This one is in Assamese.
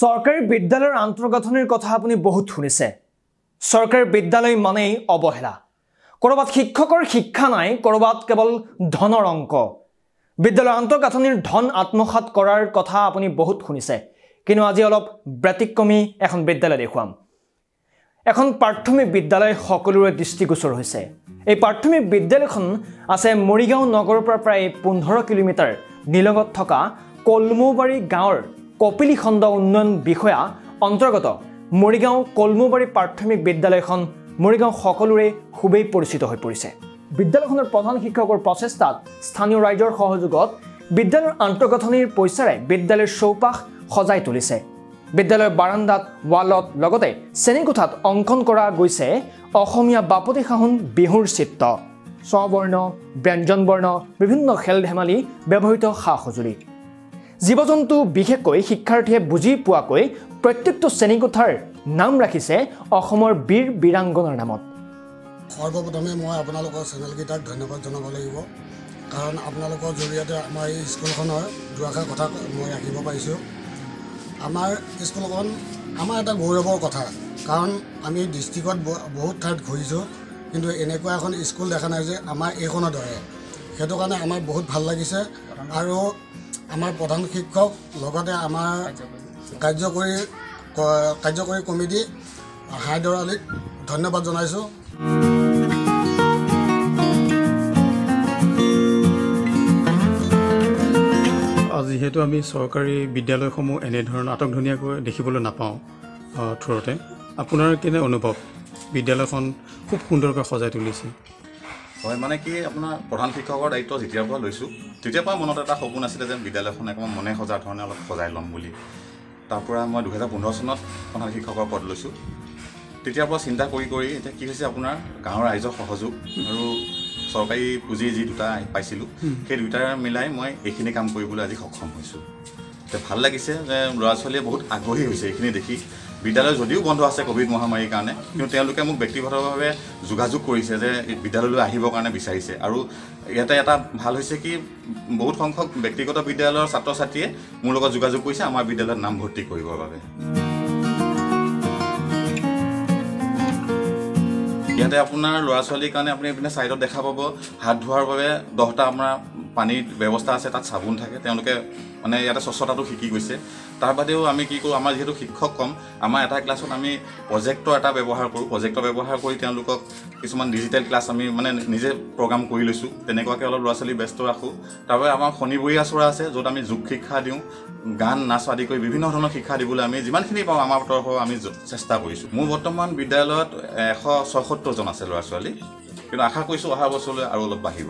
চৰকাৰী বিদ্যালয়ৰ আন্তঃগাঁথনিৰ কথা আপুনি বহুত শুনিছে। চৰকাৰী বিদ্যালয় মানেই অৱহেলা। ক'ৰবাত শিক্ষকৰ শিক্ষা নাই ক'ৰবাত কেৱল ধনৰ অংক। বিদ্যালয়ৰ আন্তঃগাঁথনিৰ ধন আত্মসাত কৰাৰ কথা আপুনি বহুত শুনিছে। কিন্তু আজি অলপ ব্যতিক্ৰমী এখন বিদ্যালয় দেখুৱাম। এখন প্ৰাথমিক বিদ্যালয় সকলোৰে দৃষ্টিগোচৰ হৈছে। এই প্ৰাথমিক বিদ্যালয়খন আছে মৰিগাঁও নগৰৰ পৰা প্ৰায় পোন্ধৰ কিলোমিটাৰ। নিলগত থকা কলমৌবাৰী গাঁৱৰ কপিলী খণ্ড উন্নয়ন বিষয়া অন্তৰ্গত মৰিগাঁও কলমৌবাৰী প্ৰাথমিক বিদ্যালয়খন মৰিগাঁও সকলোৰে খুবেই পৰিচিত হৈ পৰিছে। বিদ্যালয়খনৰ প্ৰধান শিক্ষকৰ প্ৰচেষ্টাত স্থানীয় ৰাইজৰ সহযোগত বিদ্যালয়ৰ আন্তঃগাঁথনিৰ পইচাৰে বিদ্যালয়ৰ চৌপাশ সজাই তুলিছে। বিদ্যালয়ৰ বাৰাণ্ডাত ৱালত লগতে শ্ৰেণীকোঠাত অংকন কৰা গৈছে অসমীয়া বাপতি সাহোন বিহুৰ চিত্ৰ। স্ববৰ্ণ ব্যঞ্জনবৰ্ণ বিভিন্ন খেল ধেমালি ব্যৱহৃত সা সঁজুলি জীৱ জন্তু বিশেষকৈ শিক্ষাৰ্থীয়ে বুজি পোৱাকৈ প্ৰত্যেকটো শ্ৰেণীকোঠাৰ নাম ৰাখিছে অসমৰ বীৰ বীৰাংগনাৰ নামত। সৰ্বপ্ৰথমে মই আপোনালোকৰ চেনেলকেইটাক ধন্যবাদ জনাব লাগিব। কাৰণ আপোনালোকৰ জৰিয়তে আমাৰ এই স্কুলখনৰ দুআষাৰ কথা মই ৰাখিব পাৰিছোঁ। আমাৰ স্কুলখন আমাৰ এটা গৌৰৱৰ কথা। কাৰণ আমি ডিষ্ট্ৰিক্টত ব- বহুত ঠাইত ঘূৰিছোঁ। কিন্তু এনেকুৱা এখন স্কুল দেখা নাই যে আমাৰ এইখনৰ দৰে। সেইটো কাৰণে আমাৰ বহুত ভাল লাগিছে। আৰু আমাৰ প্ৰধান শিক্ষক লগতে আমাৰ কাৰ্যকৰী কাৰ্যকৰী কমিটি হাইদৰ আলীক ধন্যবাদ জনাইছোঁ। যিহেতু আমি চৰকাৰী বিদ্যালয়সমূহ এনেধৰণৰ আটকধুনীয়াকৈ দেখিবলৈ নাপাওঁ থোৰতে আপোনাৰ কেনে অনুভৱ? বিদ্যালয়খন খুব সুন্দৰকৈ সজাই তুলিছে। হয় মানে কি আপোনাৰ প্ৰধান শিক্ষকৰ দায়িত্ব যেতিয়াৰ পৰা লৈছোঁ তেতিয়াৰ পৰা মনত এটা সপোন আছিলে যে বিদ্যালয়খন অকণমান মনে সজাৰ ধৰণে অলপ সজাই ল'ম বুলি। তাৰ পৰা মই দুহেজাৰ পোন্ধৰ চনত প্ৰধান শিক্ষকৰ পদ লৈছোঁ। তেতিয়াৰ পৰা চিন্তা কৰি কৰি এতিয়া কি হৈছে আপোনাৰ গাঁৱৰ ৰাইজৰ সহযোগ আৰু চৰকাৰী পুঁজি যি দুটা পাইছিলোঁ সেই দুটাৰ মিলাই মই এইখিনি কাম কৰিবলৈ আজি সক্ষম হৈছোঁ। এতিয়া ভাল লাগিছে যে ল'ৰা ছোৱালীয়ে বহুত আগ্ৰহী হৈছে এইখিনি দেখি। বিদ্যালয় যদিও বন্ধ আছে ক'ভিড মহামাৰীৰ কাৰণে কিন্তু তেওঁলোকে মোক ব্যক্তিগতভাৱে যোগাযোগ কৰিছে যে বিদ্যালয়লৈ আহিবৰ কাৰণে বিচাৰিছে। আৰু ইয়াতে এটা ভাল হৈছে কি বহুত সংখ্যক ব্যক্তিগত বিদ্যালয়ৰ ছাত্ৰ ছাত্ৰীয়ে মোৰ লগত যোগাযোগ কৰিছে আমাৰ বিদ্যালয়ত নামভৰ্তি কৰিবৰ বাবে। ইয়াতে আপোনাৰ ল'ৰা ছোৱালীৰ কাৰণে আপুনি এইপিনে ছাইডত দেখা পাব হাত ধোৱাৰ বাবে দহটা আপোনাৰ পানীৰ ব্যৱস্থা আছে তাত চাবোন থাকে তেওঁলোকে মানে ইয়াতে স্বচ্ছতাটো শিকি গৈছে। তাৰ বাদেও আমি কি কৰোঁ আমাৰ যিহেতু শিক্ষক কম আমাৰ এটা ক্লাছত আমি প্ৰজেক্টৰ এটা ব্যৱহাৰ কৰোঁ। প্ৰজেক্টৰ ব্যৱহাৰ কৰি তেওঁলোকক কিছুমান ডিজিটেল ক্লাছ আমি মানে নিজে প্ৰগ্ৰাম কৰি লৈছোঁ। তেনেকুৱাকৈ অলপ ল'ৰা ছোৱালী ব্যস্ত ৰাখোঁ। তাৰবাবে আমাৰ শনিবৰীয়া আচৰা আছে য'ত আমি যোগ শিক্ষা দিওঁ গান নাচ আদি কৰি বিভিন্ন ধৰণৰ শিক্ষা দিবলৈ আমি যিমানখিনি পাওঁ আমাৰ তৰফৰ আমি চেষ্টা কৰিছোঁ। মোৰ বৰ্তমান বিদ্যালয়ত এশ ছয়সত্তৰজন আছে ল'ৰা ছোৱালী কিন্তু আশা কৰিছোঁ অহা বছৰলৈ আৰু অলপ বাঢ়িব।